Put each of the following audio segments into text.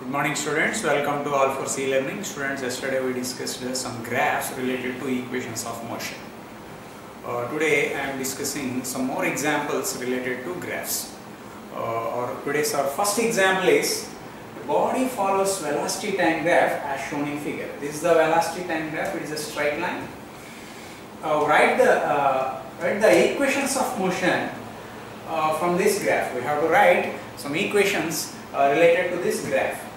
Good morning students, welcome to Alphores e-Learning. Students, yesterday we discussed uh, some graphs related to equations of motion. Uh, today I am discussing some more examples related to graphs. Uh, or today's our first example is the body follows velocity time graph as shown in figure. This is the velocity time graph, it is a straight line. Uh, write the uh, write the equations of motion uh, from this graph. We have to write some equations related to this graph.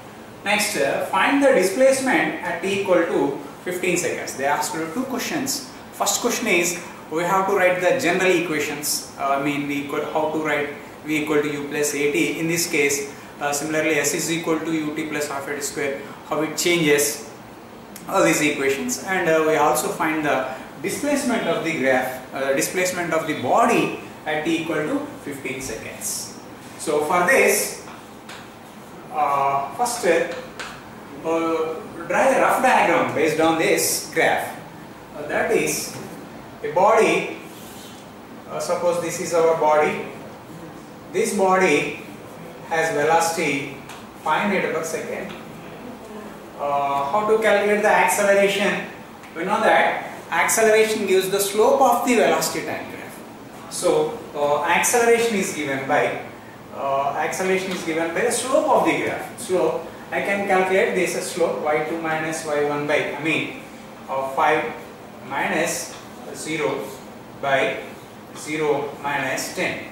Next, uh, find the displacement at t equal to 15 seconds. They asked two questions. First question is we have to write the general equations. Uh, I mean, we equal, how to write v equal to u plus at. In this case, uh, similarly, s is equal to ut plus half at square. How it changes all these equations, and uh, we also find the displacement of the graph, uh, displacement of the body at t equal to 15 seconds. So for this, uh, first uh, draw a rough diagram based on this graph. Uh, that is a body, uh, suppose this is our body, this body has velocity 5 meter per second. Uh, how to calculate the acceleration? We know that acceleration gives the slope of the velocity time graph. So uh, acceleration is given by uh, acceleration is given by the slope of the graph. Slope I can calculate this slope y2 minus y1 by I mean of 5 minus 0 by 0 minus 10.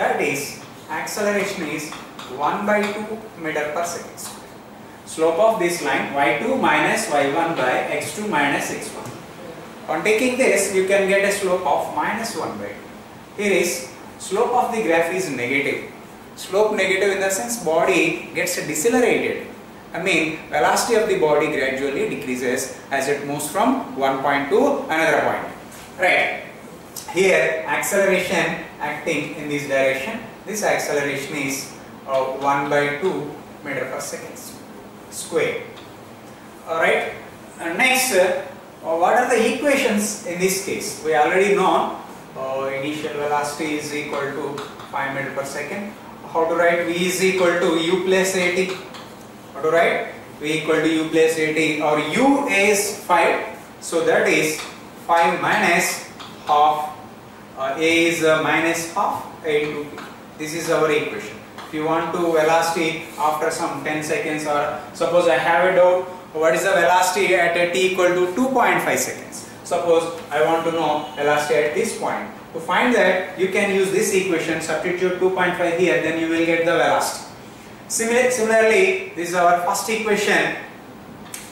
That is acceleration is 1 by 2 meter per second square. Slope of this line y2 minus y1 by x2 minus x1. On taking this you can get a slope of minus 1 by 2. Here is slope of the graph is negative slope negative in the sense body gets decelerated. I mean velocity of the body gradually decreases as it moves from one point to another point. Right. Here acceleration acting in this direction. This acceleration is uh, 1 by 2 meter per second square. Alright. And next uh, what are the equations in this case? We already know uh, initial velocity is equal to 5 meter per second how to write v is equal to u plus at how to write v equal to u plus at or u is 5 so that is 5 minus half uh, a is uh, minus half a into b this is our equation. If you want to velocity after some 10 seconds or suppose I have a doubt what is the velocity at a t equal to 2.5 seconds? Suppose I want to know velocity at this point. To find that you can use this equation, substitute 2.5 here, then you will get the velocity. Similar, similarly, this is our first equation.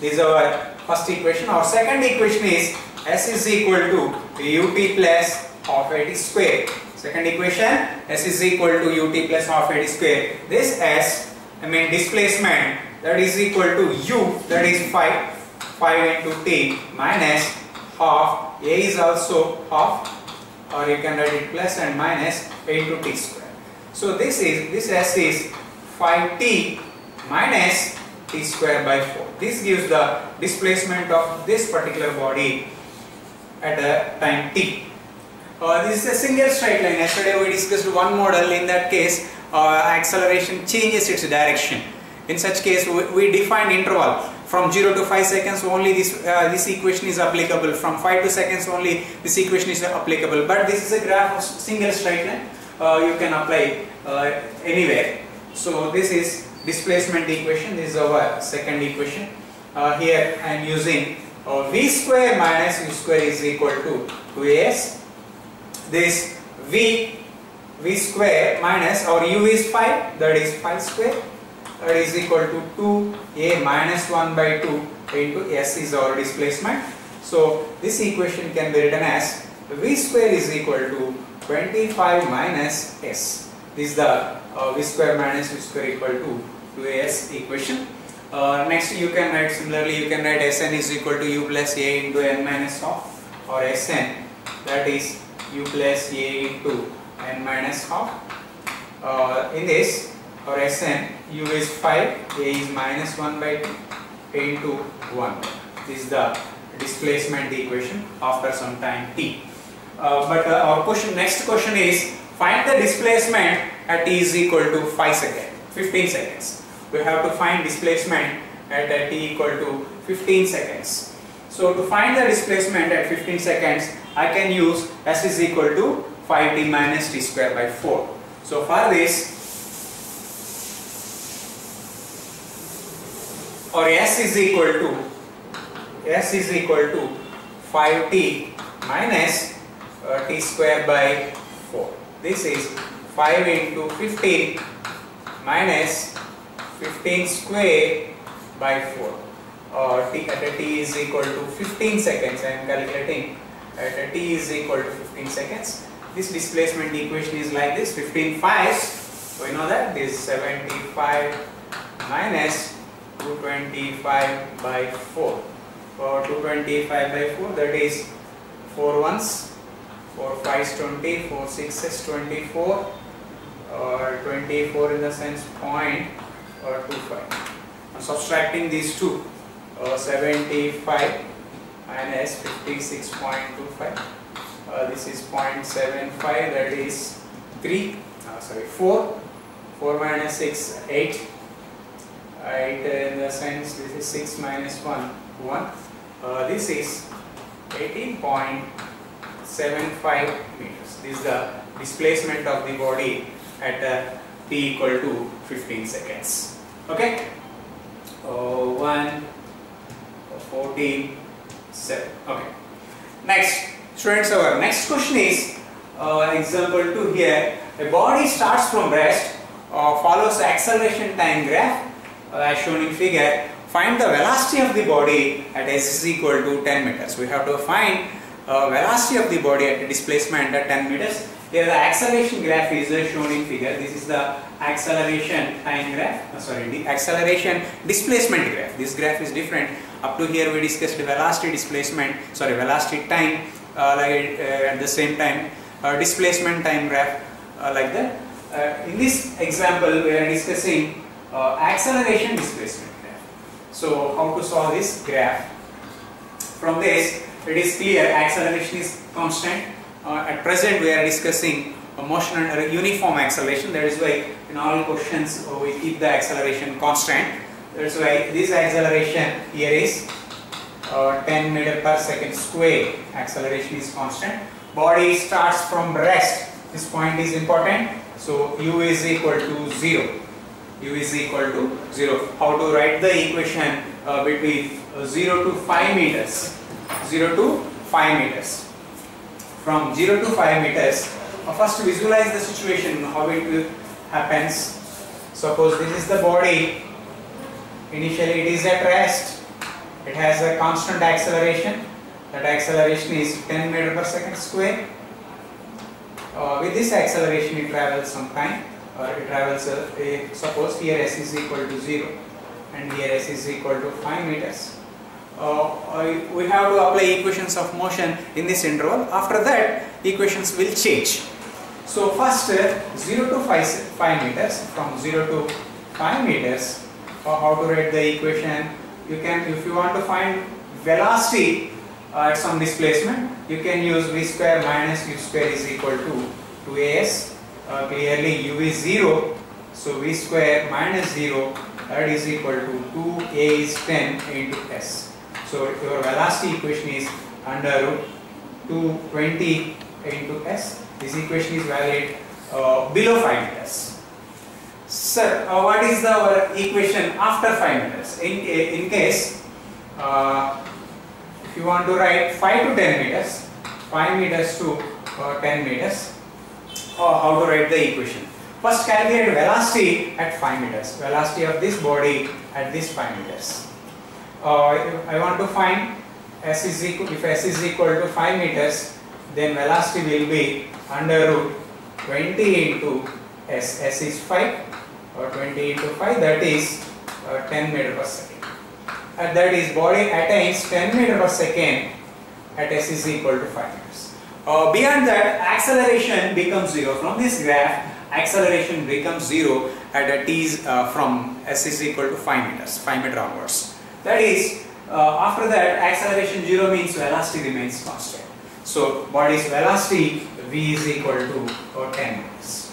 This is our first equation. Our second equation is S is equal to ut plus half at square. Second equation, S is equal to ut plus half at square. This S, I mean displacement, that is equal to u, that is 5, 5 into t minus half, A is also half or you can write it plus and minus a into t square. So this is this s is 5t minus t square by 4. This gives the displacement of this particular body at a time t. Uh, this is a single straight line. Yesterday we discussed one model. In that case, uh, acceleration changes its direction. In such case, we, we define interval from 0 to 5 seconds only this uh, this equation is applicable from 5 to seconds only this equation is applicable but this is a graph of single straight line uh, you can apply uh, anywhere so this is displacement equation this is our second equation uh, here I am using uh, v square minus u square is equal to 2as this v v square minus or u is 5 that is 5 square that is equal to 2a minus 1 by 2 into s is our displacement. So this equation can be written as v square is equal to 25 minus s. This is the uh, v square minus u square equal to 2as equation. Uh, next you can write similarly you can write Sn is equal to u plus a into n minus half or Sn that is u plus a into n minus half. Uh, in this or Sn, u is 5, a is minus 1 by 2, a into 1. This is the displacement equation after some time t. Uh, but uh, our question, next question is find the displacement at t is equal to 5 seconds, 15 seconds. we have to find displacement at t equal to 15 seconds. So to find the displacement at 15 seconds, I can use s is equal to 5t minus t square by 4. So for this, or s is equal to s is equal to 5t minus uh, t square by 4. This is 5 into 15 minus 15 square by 4 or uh, t at a t is equal to 15 seconds. I am calculating at a t is equal to 15 seconds. This displacement equation is like this. 15 fives. We know that? This 75 minus 225 by 4 for 225 by 4 that is 4 ones. 4 fives 20 4 6 is 24 or 24 in the sense point or 25 I'm subtracting these two uh, 75 minus 56.25 uh, this is 0.75 that is 3 uh, sorry 4 4 minus 6 8 8 in the sense this is 6 minus 1 1 uh, this is 18.75 meters. This is the displacement of the body at uh, t equal to 15 seconds. Okay? Uh, 1 14 7 okay. Next students our next question is uh, example 2 here a body starts from rest uh, follows acceleration time graph uh, as shown in figure. Find the velocity of the body at s is equal to 10 meters. We have to find uh, velocity of the body at displacement at 10 meters here the acceleration graph is uh, shown in figure. This is the acceleration time graph. Uh, sorry, the acceleration displacement graph. This graph is different. Up to here we discussed velocity displacement. Sorry, velocity time uh, like uh, at the same time uh, displacement time graph uh, like that. in this example, we are discussing acceleration displacement graph. So how to solve this graph? From this, it is clear acceleration is constant at present we are discussing motion under uniform acceleration. That is why in all questions uh, we keep the acceleration constant. That is why this acceleration here is uh, 10 meter per second square acceleration is constant. Body starts from rest. This point is important. So u is equal to 0 u is equal to 0 how to write the equation uh, between uh, 0 to 5 meters? 0 to 5 meters from 0 to 5 meters. Uh, first visualize the situation, how it happens. Suppose this is the body, initially it is at rest, it has a constant acceleration, that acceleration is 10 meter per second square. Uh, with this acceleration it travels some time, or it travels, uh, suppose here s is equal to 0 and here s is equal to 5 meters uh, we have to apply equations of motion in this interval. After that, equations will change. So first, uh, 0 to 5, 5 meters, from 0 to 5 meters, uh, how to write the equation? You can, if you want to find velocity uh, at some displacement, you can use v square minus u square is equal to 2as. Uh, clearly, u is 0, so v square minus 0 that is equal to 2a is 10 into s. So your velocity equation is under root 220 into s. This equation is valid uh, below 5 meters. Sir, uh, what is the our equation after 5 meters? In, in case, uh, if you want to write 5 to 10 meters, 5 meters to uh, 10 meters, uh, how to write the equation? First calculate velocity at 5 meters, velocity of this body at this 5 meters uh, I want to find s is equal if s is equal to 5 meters then velocity will be under root 20 into s. S is 5 or 20 into 5 that is uh, 10 meter per second. And that is body attains 10 meter per second at s is equal to 5 meters. Uh, beyond that acceleration becomes 0 from this graph acceleration becomes 0 at a t is uh, from s is equal to 5 meters 5 meter onwards that is, uh, after that acceleration 0 means velocity remains constant. So body's velocity v is equal to or 10 meters,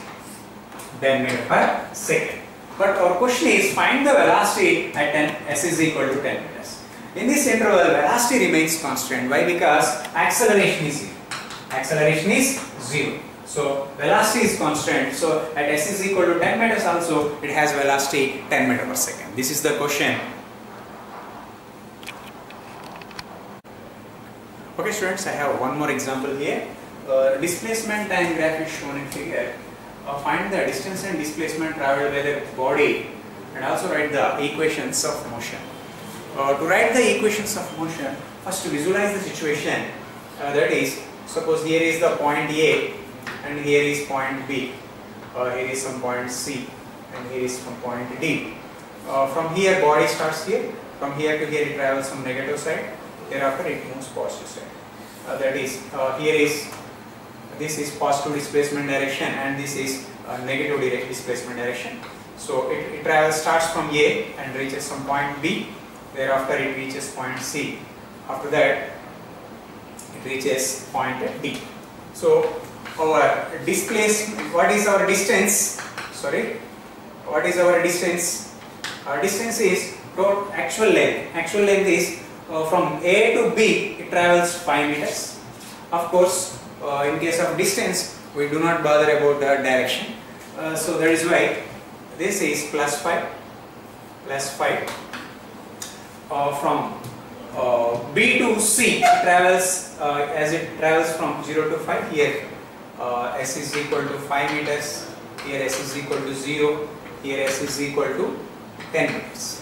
10 meter per second. But our question is find the velocity at 10 s is equal to 10 meters. In this interval, velocity remains constant. Why? Because acceleration is zero. Acceleration is zero. So velocity is constant. So at s is equal to 10 meters also, it has velocity 10 meter per second. This is the question. Okay students, I have one more example here. Uh, displacement time graph is shown in figure. Uh, find the distance and displacement traveled by the body and also write the equations of motion. Uh, to write the equations of motion, first to visualize the situation. Uh, that is, suppose here is the point A and here is point B. Uh, here is some point C and here is some point D. Uh, from here body starts here. From here to here it travels from negative side. Thereafter it moves positive side. Uh, that is, uh, here is this is positive displacement direction and this is negative direct displacement direction. So it, it travels starts from A and reaches some point B. Thereafter it reaches point C. After that it reaches point D. So our displacement, what is our distance? Sorry, what is our distance? Our distance is actual length. Actual length is uh, from A to B it travels 5 meters. Of course, uh, in case of distance we do not bother about the direction. Uh, so that is why this is plus 5 plus 5 uh, from uh, B to C travels uh, as it travels from 0 to 5 here S is equal to 5 meters here S is equal to 0 here S is equal to 10 meters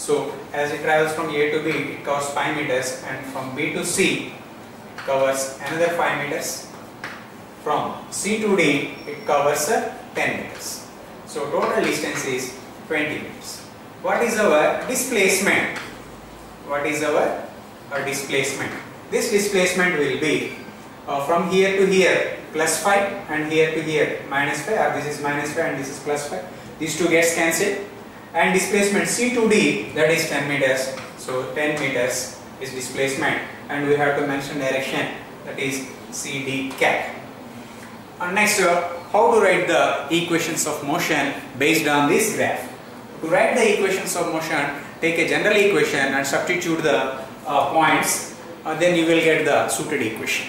so as it travels from A to B it covers 5 meters and from B to C it covers another 5 meters. From C to D it covers uh, 10 meters. So total distance is 20 meters. What is our displacement? What is our, our displacement? This displacement will be uh, from here to here plus 5 and here to here minus 5 or this is minus 5 and this is plus 5 these two gets cancelled and displacement. C to D that is 10 meters. So 10 meters is displacement. And we have to mention direction that is CD cap. And next uh, how to write the equations of motion based on this graph? To write the equations of motion take a general equation and substitute the uh, points uh, then you will get the suited equation.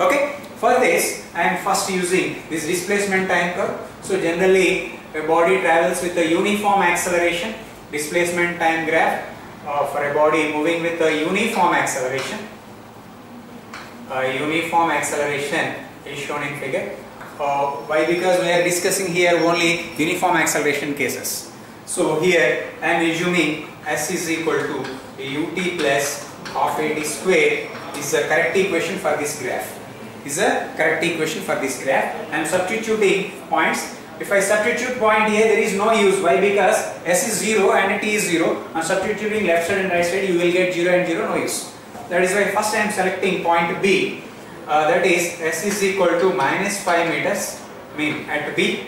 Okay? For this I am first using this displacement time curve so generally a body travels with a uniform acceleration displacement time graph uh, for a body moving with a uniform acceleration. A uniform acceleration is shown in figure. Uh, why? Because we are discussing here only uniform acceleration cases. So here I am assuming s is equal to ut plus half a t square is the correct equation for this graph. Is a correct equation for this graph. I am substituting points if I substitute point A, there is no use. Why? Because S is 0 and T is 0. On substituting left side and right side, you will get 0 and 0, no use. That is why first I am selecting point B. Uh, that is S is equal to minus 5 meters, mean at B.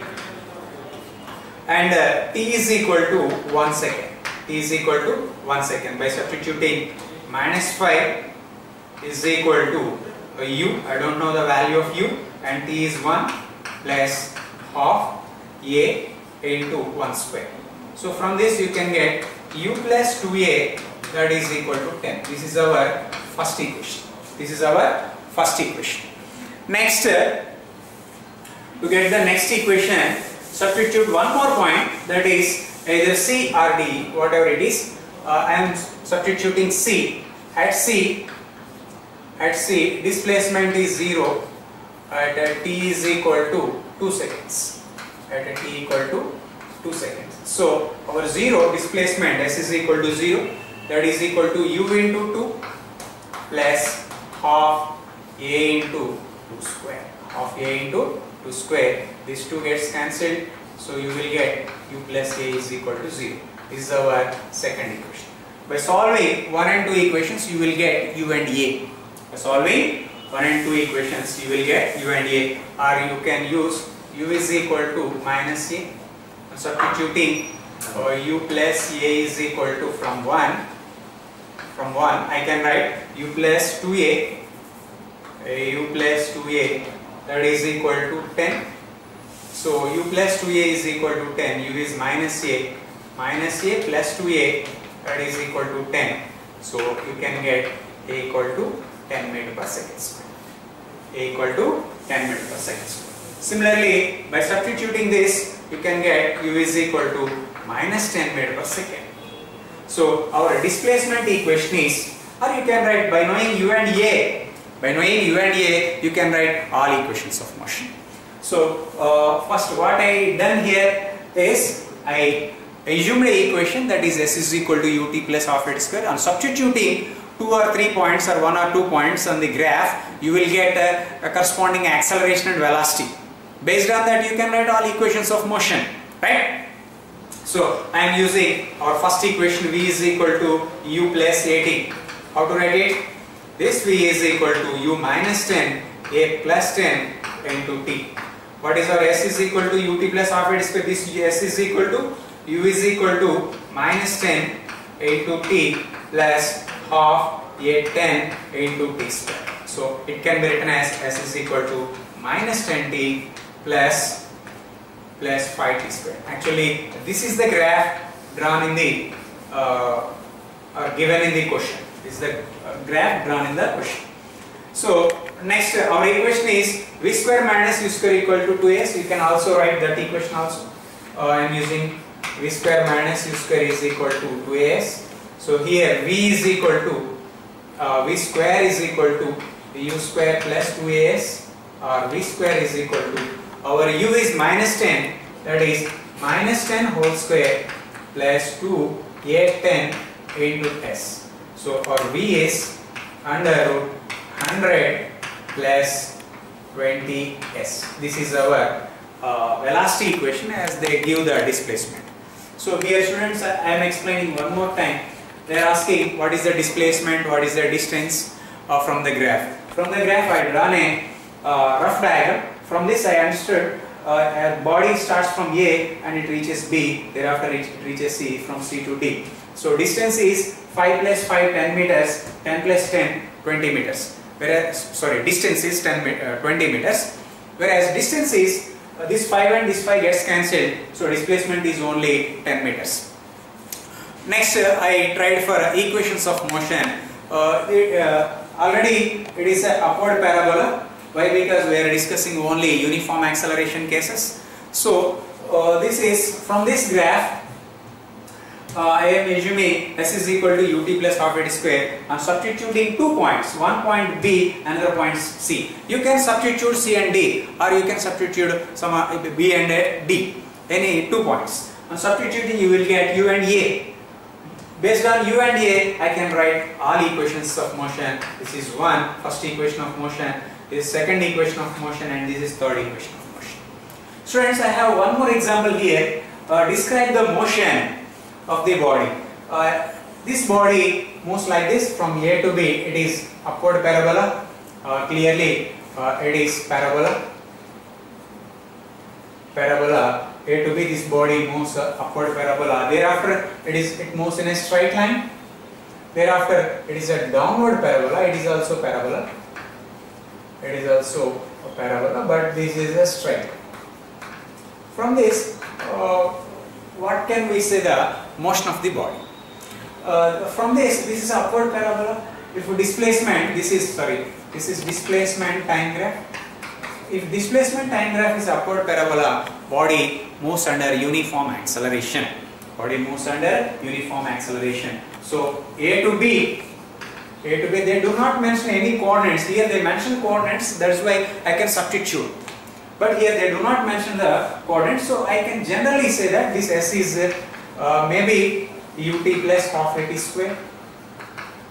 And uh, T is equal to 1 second. T is equal to 1 second. By substituting minus 5 is equal to uh, U. I don't know the value of U. And T is 1 plus half a into 1 square. So from this you can get u plus 2a that is equal to 10. This is our first equation. This is our first equation. Next, uh, to get the next equation, substitute one more point that is either C or D, whatever it is. Uh, I am substituting C. At C, at C, displacement is 0 at uh, t is equal to 2 seconds at t equal to 2 seconds. So our 0 displacement s is equal to 0 that is equal to u into 2 plus half a into 2 square. Half a into 2 square. This 2 gets cancelled so you will get u plus a is equal to 0 this is our second equation. By solving 1 and 2 equations you will get u and a. By solving 1 and 2 equations you will get u and a. Or you can use u is equal to minus a substituting uh, u plus a is equal to from 1 from 1 I can write u plus 2a uh, u plus 2a that is equal to 10 So u plus 2a is equal to 10. u is minus a minus a plus 2a that is equal to 10. So you can get a equal to 10 meter per second square. a equal to 10 meter per second square. Similarly, by substituting this, you can get u is equal to minus 10 meter per second. So our displacement equation is, or you can write by knowing u and a, by knowing u and a, you can write all equations of motion. So uh, first what I done here is I assumed a equation that is s is equal to ut plus half a square and substituting two or three points or one or two points on the graph you will get a, a corresponding acceleration and velocity. Based on that you can write all equations of motion right. So I am using our first equation v is equal to u plus at. How to write it? This v is equal to u minus 10 a plus 10 into t. What is our s is equal to ut plus half a square? This s is equal to u is equal to minus 10 into t plus half a 10 into t square. So it can be written as s is equal to minus 10t plus plus 5t square. Actually, this is the graph drawn in the uh, or given in the question. This is the uh, graph drawn in the question. So next uh, our equation is v square minus u square equal to 2s. You can also write that equation also. Uh, I am using v square minus u square is equal to 2as. So here v is equal to uh, v square is equal to u square plus 2as or v square is equal to our u is minus 10 that is minus 10 whole square plus 2 a 10 into s. So our v is under root 100 plus 20s. This is our uh, velocity equation as they give the displacement. So here students I am explaining one more time. They are asking what is the displacement, what is the distance uh, from the graph. From the graph I drawn a uh, rough diagram. From this I understood uh, a body starts from A and it reaches B, thereafter it reaches C, from C to D. So distance is 5 plus 5, 10 meters, 10 plus 10, 20 meters. Whereas, sorry, distance is 10, uh, 20 meters. Whereas distance is, uh, this 5 and this 5 gets cancelled, so displacement is only 10 meters. Next, uh, I tried for equations of motion. Uh, it, uh, already it is an upward parabola why? Because we are discussing only uniform acceleration cases. So uh, this is from this graph. Uh, I am assuming s is equal to ut plus half a square. I am substituting two points, one point B, another point C. You can substitute C and D, or you can substitute some uh, B and D. Any two points. On substituting, you will get u and a. Based on u and a, I can write all equations of motion. This is one first equation of motion is second equation of motion and this is third equation of motion. Students, I have one more example here. Uh, describe the motion of the body. Uh, this body moves like this from A to B. It is upward parabola. Uh, clearly, uh, it is parabola. Parabola A to B. This body moves uh, upward parabola. Thereafter, it is it moves in a straight line. Thereafter, it is a downward parabola. It is also parabola it is also a parabola but this is a straight. From this uh, what can we say the motion of the body? Uh, from this this is upward parabola if displacement this is sorry this is displacement time graph if displacement time graph is upward parabola body moves under uniform acceleration body moves under uniform acceleration so a to b B, they do not mention any coordinates. Here they mention coordinates, that's why I can substitute. But here they do not mention the coordinates, so I can generally say that this S is uh, maybe ut plus half at square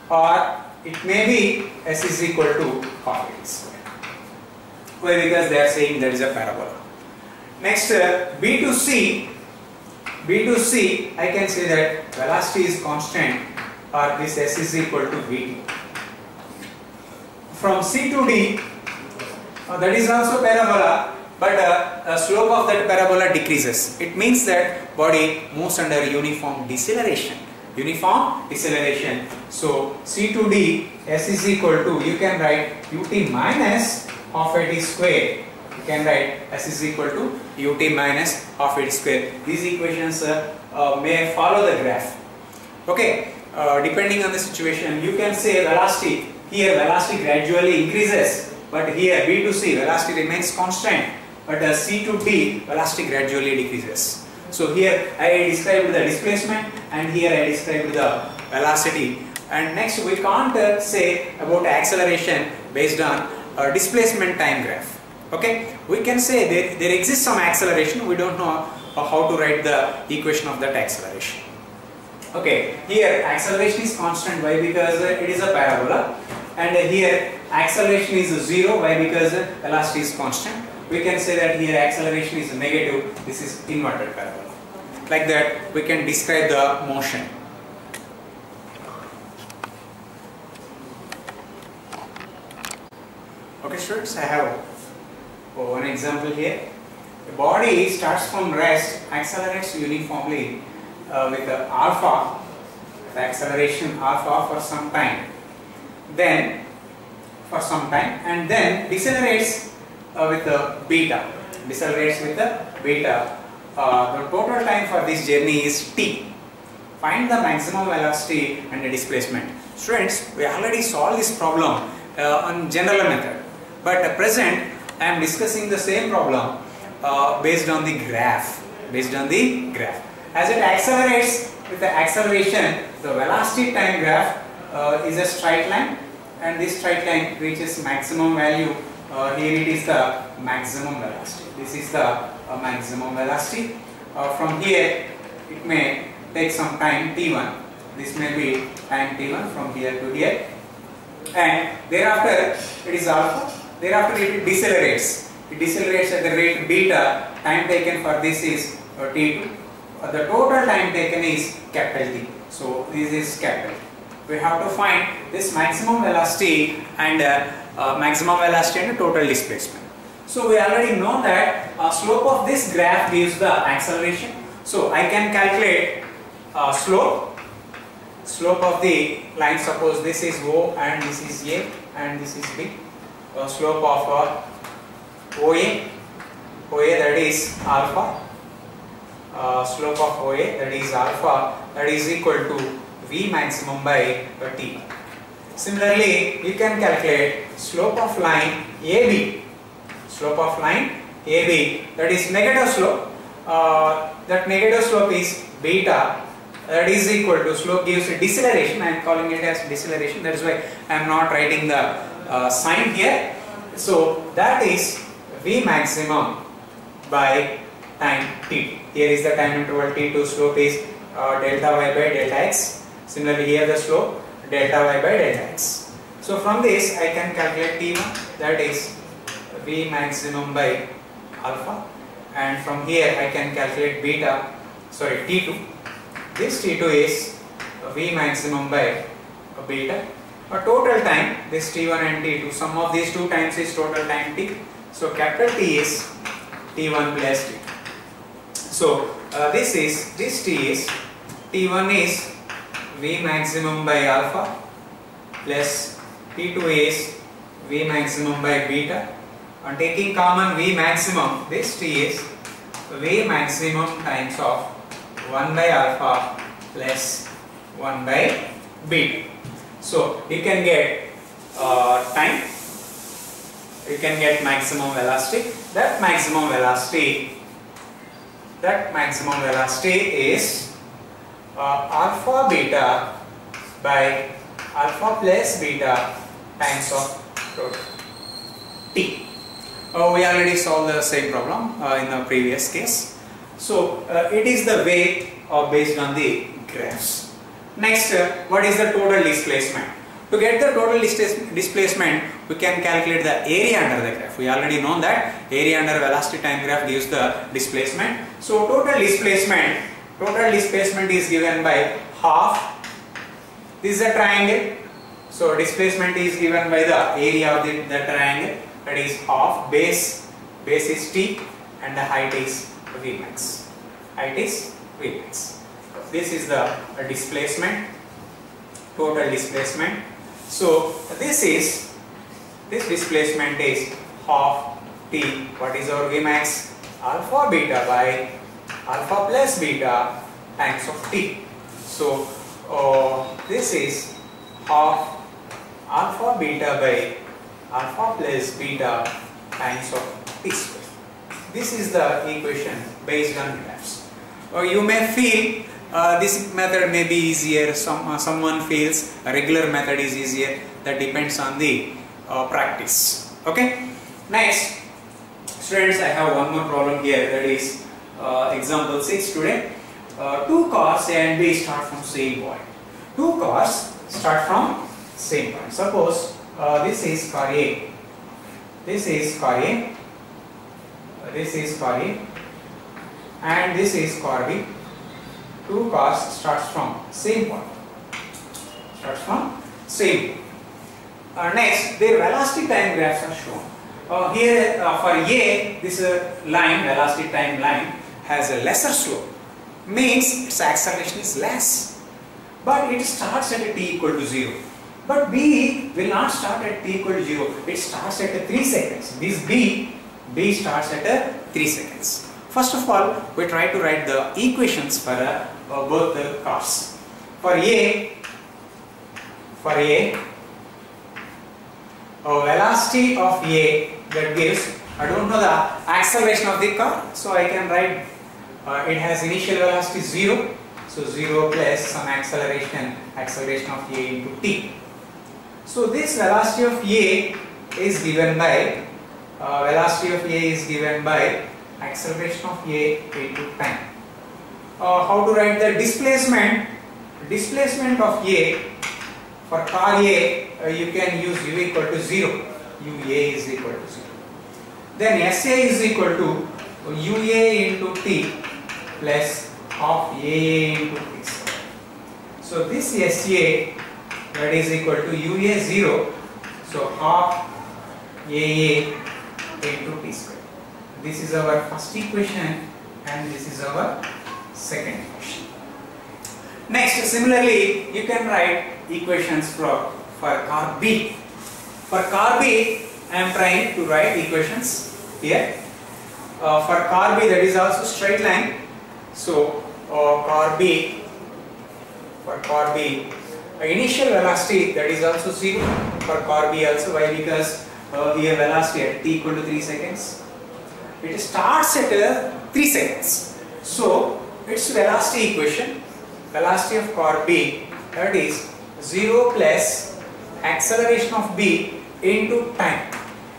or it may be S is equal to half at square. Why? Because they are saying there is a parabola. Next, uh, B to C, B to C, I can say that velocity is constant or this S is equal to Vt. From C to D, uh, that is also parabola, but uh, the slope of that parabola decreases. It means that body moves under uniform deceleration. Uniform deceleration. So C to D, S is equal to, you can write ut minus half a t square you can write s is equal to ut minus half a square. These equations uh, uh, may follow the graph. Okay, uh, depending on the situation, you can say velocity. Here velocity gradually increases, but here B to C velocity remains constant, but uh, C to D velocity gradually decreases. So here I described the displacement and here I described the velocity and next we can't uh, say about acceleration based on displacement time graph. Okay, we can say there, there exists some acceleration, we don't know how to write the equation of that acceleration. Okay, here acceleration is constant, why? Because uh, it is a parabola and uh, here acceleration is zero, why? Because uh, velocity is constant. We can say that here acceleration is negative, this is inverted parabola. Like that we can describe the motion. Okay students, I have one example here. The body starts from rest, accelerates uniformly uh, with the alpha, the acceleration alpha for some time. Then, for some time, and then decelerates uh, with the beta. Decelerates with the beta. Uh, the total time for this journey is t. Find the maximum velocity and the displacement. Students, we already solved this problem uh, on general method. But at present, I am discussing the same problem based on the graph. Based on the graph. As it accelerates with the acceleration, the velocity time graph uh, is a straight line and this straight line reaches maximum value. Uh, here it is the maximum velocity. This is the uh, maximum velocity. Uh, from here, it may take some time t1. This may be time t1 from here to here. And thereafter, it is alpha Thereafter it decelerates. It decelerates at the rate beta. Time taken for this is uh, t2. Uh, the total time taken is capital T. So this is capital. We have to find this maximum velocity and uh, uh, maximum velocity and total displacement. So we already know that uh, slope of this graph gives the acceleration. So I can calculate uh, slope. Slope of the line. Suppose this is O and this is A and this is B uh, slope of uh, OA, OA that is alpha, slope of OA that is alpha that is equal to V maximum by T. Similarly, you can calculate slope of line AB, slope of line AB that is negative slope, uh, that negative slope is beta. That is equal to slope gives a deceleration, I am calling it as deceleration. That is why I am not writing the uh, sign here. So that is V maximum by time t. Here is the time interval t2 slope is uh, delta y by delta x. Similarly here the slope delta y by delta x. So from this I can calculate t1 that is V maximum by alpha and from here I can calculate beta sorry t2 this t2 is V maximum by beta a total time this t1 and t2 sum of these two times is total time t so capital T is t1 plus t so uh, this is this t is t1 is v maximum by alpha plus t2 is v maximum by beta. And taking common v maximum this t is v maximum times of 1 by alpha plus 1 by beta. So you can get uh, time, you can get maximum velocity. That maximum velocity, that maximum velocity is uh, alpha beta by alpha plus beta times of total t. Uh, we already solved the same problem uh, in the previous case. So uh, it is the way based on the graphs. Next, uh, what is the total displacement? To get the total displacement, we can calculate the area under the graph. We already know that area under velocity time graph gives the displacement. So total displacement, total displacement is given by half. This is a triangle. So displacement is given by the area of the, the triangle. That is half base. Base is t, and the height is v max. Height is v max this is the displacement total displacement so this is this displacement is half t. What is our Vmax? Alpha beta by alpha plus beta times of t. So uh, this is half alpha beta by alpha plus beta times of t square. This is the equation based on graphs. Or you may feel uh, this method may be easier, some, uh, someone feels a regular method is easier, that depends on the uh, practice. Okay. Next, students I have one more problem here that is uh, example 6 today. Uh, two cars and B start from same point. Two cars start from same point. Suppose uh, this is car A, this is car A, this is car A and this is car B. Two cars starts from same point. Starts from same. Uh, next, their velocity time graphs are shown. Uh, here uh, for A, this uh, line, velocity time line, has a lesser slope. Means its acceleration is less. But it starts at t equal to 0. But B will not start at t equal to 0. It starts at a 3 seconds. This B, B starts at a 3 seconds. First of all, we try to write the equations for uh, uh, both the cars. For A, for A, a velocity of A that gives, I don't know the acceleration of the car, so I can write uh, it has initial velocity 0, so 0 plus some acceleration, acceleration of A into t. So this velocity of A is given by, uh, velocity of A is given by acceleration of A into time. Uh, how to write the displacement? Displacement of A for car A uh, you can use u equal to 0. UA is equal to 0. Then SA is equal to UA into T plus half AA into T. So this SA that is equal to UA 0. So half AA into T square. This is our first equation and this is our second equation. Next, similarly, you can write equations for, for car B. For car B, I am trying to write equations here. Uh, for car B, that is also straight line. So, uh, car B, for car B, uh, initial velocity that is also 0 for car B also. Why? Because uh, here velocity at t equal to 3 seconds. It starts at uh, 3 seconds. So, its velocity equation, velocity of car B that is 0 plus acceleration of B into time.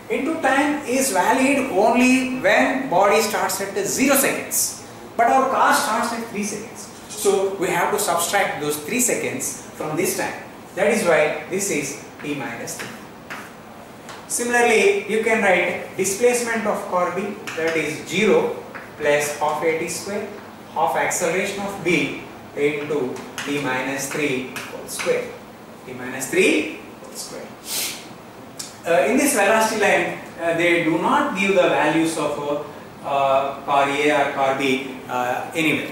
Into time is valid only when body starts at 0 seconds. But our car starts at 3 seconds. So we have to subtract those 3 seconds from this time. That is why this is t minus 3. Similarly, you can write displacement of car B that is 0 plus half a t square half acceleration of B into t minus 3 whole square. t minus 3 whole square. Uh, in this velocity line, uh, they do not give the values of uh, uh car A or car B uh, anywhere.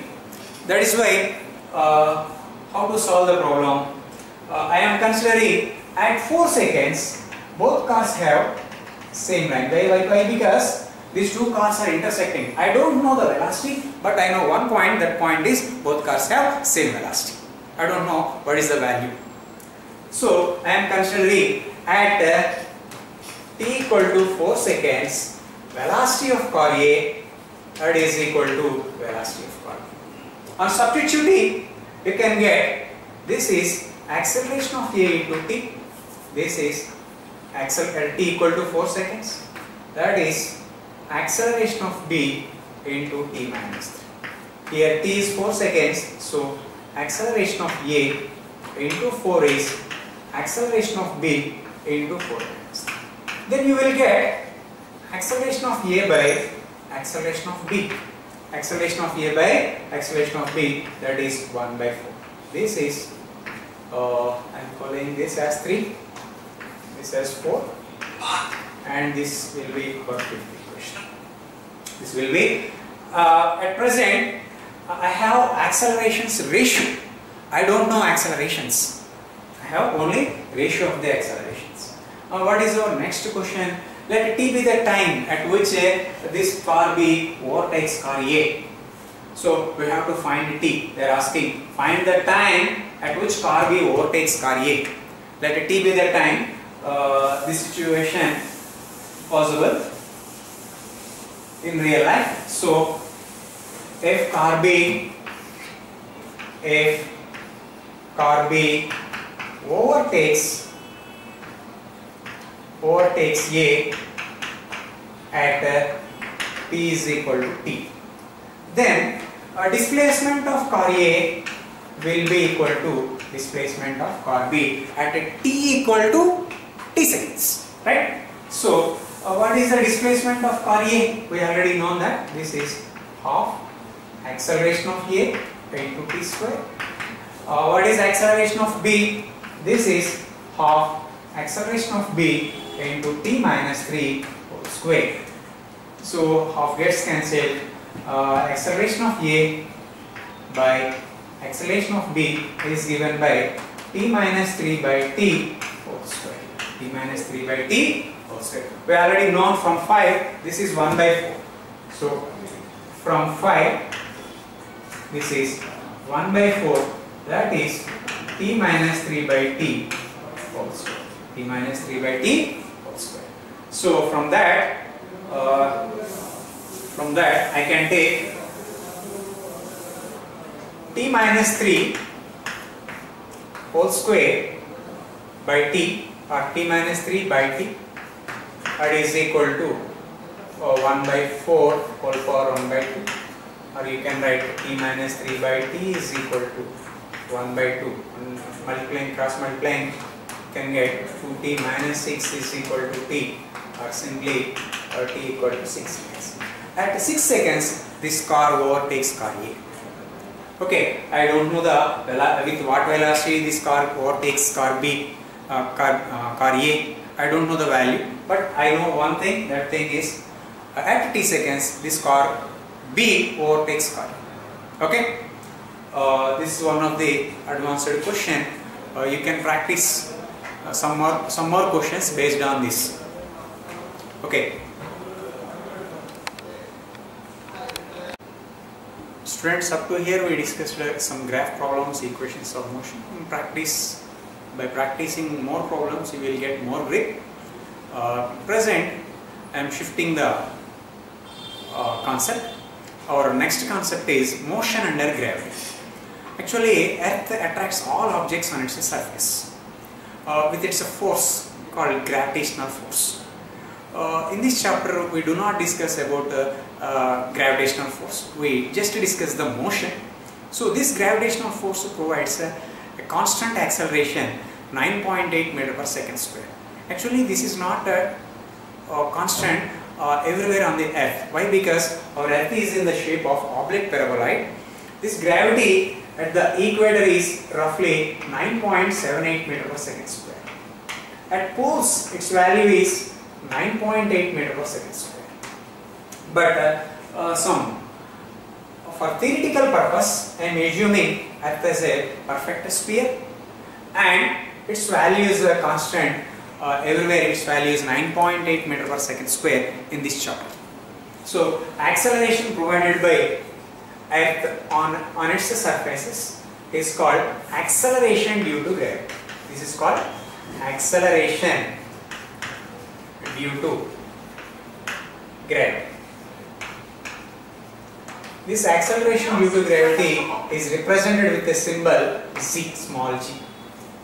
That is why uh, how to solve the problem. I am considering at 4 seconds both cars have same line. Why? Why? Because these two cars are intersecting. I don't know the velocity, but I know one point. That point is both cars have same velocity. I don't know what is the value. So I am considering at uh, t equal to 4 seconds, velocity of A that is equal to velocity of B. On substituting, you can get this is acceleration of A into t. This is accel uh, t equal to 4 seconds. That is acceleration of B into t minus 3. Here t is 4 seconds, so acceleration of A into 4 is acceleration of B into 4 minus 3. Then you will get acceleration of A by acceleration of B. Acceleration of A by acceleration of B that is 1 by 4. This is, uh, I am calling this as 3, this as 4 and this will be perfect equation. This will be, uh, at present I have accelerations ratio. I don't know accelerations. I have only ratio of the accelerations. Now what is our next question? let t be the time at which uh, this car B overtakes car A. So we have to find t. They are asking find the time at which car B overtakes car A. Let t be the time. Uh, this situation possible in real life. So if car B, if car B overtakes overtakes A at P is equal to T. Then a displacement of car A will be equal to displacement of car B at a T equal to T seconds. Right? So uh, what is the displacement of car A? We already know that this is half acceleration of A into T square. Uh, what is acceleration of B? This is half acceleration of B into T minus 3 whole square. So half gets cancelled. Uh, acceleration of A by acceleration of B is given by T minus 3 by T whole square. T minus 3 by T whole square. We already know from 5 this is 1 by 4. So from 5 this is 1 by 4 that is T minus 3 by T whole square. T minus 3 by T whole square. So from that uh, from that I can take t minus 3 whole square by t or t minus 3 by t that is equal to uh, 1 by 4 whole power 1 by 2 or you can write t minus 3 by t is equal to 1 by 2 and multiplying cross multiplying you can get 2t minus 6 is equal to t or simply uh, t equal to 6 seconds. At 6 seconds this car overtakes car A. Okay, I don't know the with what velocity this car overtakes car B, uh, car, uh, car A. I don't know the value, but I know one thing. That thing is uh, at t seconds this car B overtakes car. Okay, uh, this is one of the advanced question. Uh, you can practice uh, some more some more questions based on this. Okay. Students, up to here we discussed uh, some graph problems, equations of motion. In practice, by practicing more problems, you will get more grip. Uh, present, I am shifting the uh, concept. Our next concept is motion under gravity. Actually, Earth attracts all objects on its surface uh, with its force called gravitational force. Uh, in this chapter, we do not discuss about uh, uh, gravitational force. We just discuss the motion. So this gravitational force provides a, a constant acceleration 9.8 meter per second square. Actually, this is not a, a constant uh, everywhere on the earth. Why? Because our earth is in the shape of oblique paraboloid. This gravity at the equator is roughly 9.78 meter per second square. At poles, its value is 9.8 meter per second square. But uh, uh, some for theoretical purpose, I am assuming Earth as a perfect sphere and its value is a constant uh, everywhere its value is 9.8 meter per second square in this chapter. So acceleration provided by Earth on, on its surfaces is called acceleration due to gravity. This is called acceleration due to gravity. This acceleration due to gravity is represented with a symbol g, small g.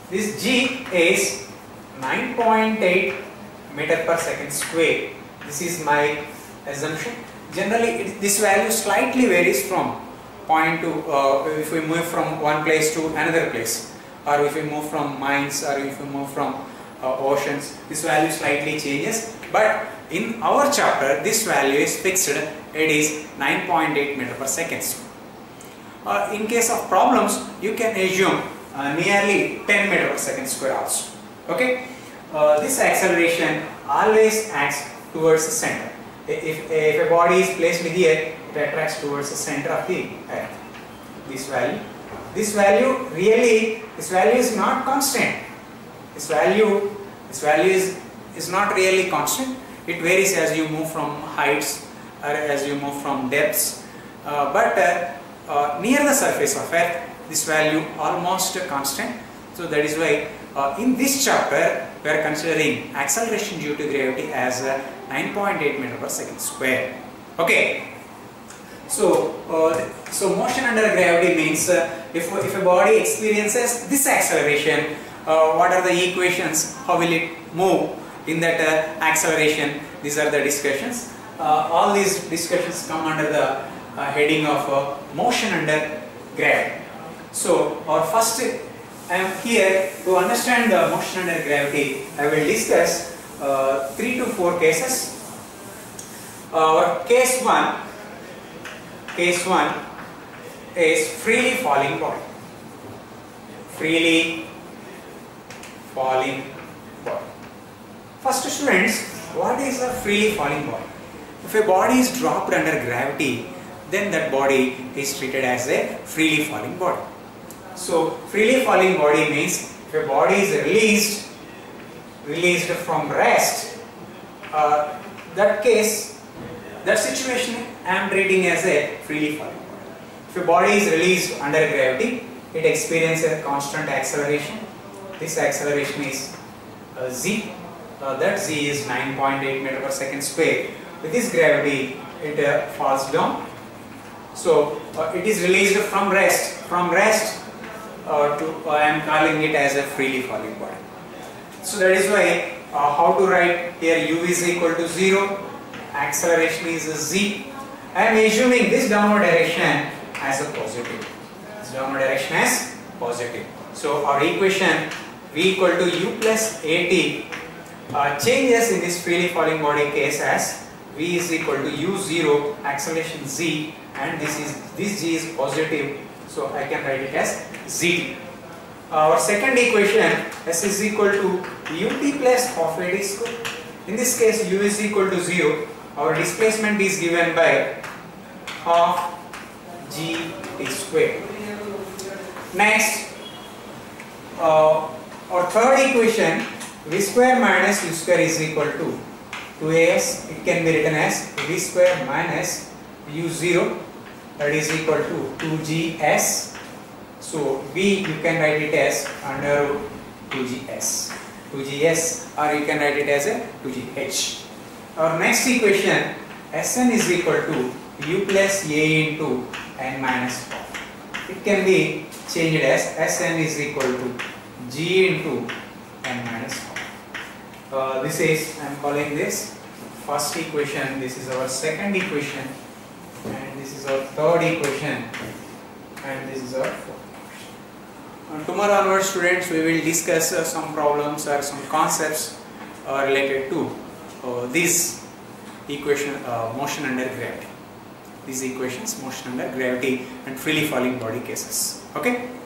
This g is 9.8 meter per second square. This is my assumption. Generally, it, this value slightly varies from point to, uh, if we move from one place to another place or if we move from mines or if we move from uh, oceans, this value slightly changes. But in our chapter, this value is fixed, it is 9.8 meter per second. Uh, in case of problems, you can assume uh, nearly 10 meter per second square also. Okay, uh, this acceleration always acts towards the center. If, if a body is placed here, it attracts towards the center of the earth. This value, this value really, this value is not constant. This value, this value is is not really constant. it varies as you move from heights or as you move from depths uh, but uh, uh, near the surface of earth this value almost constant so that is why uh, in this chapter we are considering acceleration due to gravity as 9.8 meter per second square okay so, uh, so motion under gravity means uh, if, if a body experiences this acceleration, uh, what are the equations, how will it move in that uh, acceleration, these are the discussions. Uh, all these discussions come under the uh, heading of motion under gravity. So, our first, I am here to understand the motion under gravity, I will discuss uh, 3 to 4 cases. case 1 case 1 is freely falling body. Freely falling body. First students, what is a freely falling body? If a body is dropped under gravity, then that body is treated as a freely falling body. So, freely falling body means if a body is released, released from rest, uh, that case that situation I am treating as a freely falling body. If a body is released under gravity, it experiences a constant acceleration. This acceleration is uh, z. Uh, that z is 9.8 meter per second square. With this gravity, it uh, falls down. So uh, it is released from rest. From rest uh, to I am calling it as a freely falling body. So that is why uh, how to write here u is equal to 0 acceleration is z. I am assuming this downward direction as a positive. This downward direction as positive. So our equation v equal to u plus at uh, changes in this freely falling body case as v is equal to u0 acceleration z and this is this g is positive so I can write it as z. Our second equation s is equal to ut plus half a d square. In this case u is equal to 0 our displacement is given by half g t square. Next, uh, our third equation v square minus u square is equal to 2as. It can be written as v square minus u0 that is equal to 2gs. So v you can write it as under 2gs, 2gs or you can write it as a 2gh. Our next equation Sn is equal to u plus a into n minus 4. It can be changed as Sn is equal to g into n minus 4. Uh, this is, I am calling this first equation, this is our second equation and this is our third equation. And this is our fourth equation. Tomorrow onwards students we will discuss uh, some problems or some concepts uh, related to uh, this equation uh, motion under gravity. These equations motion under gravity and freely falling body cases. Okay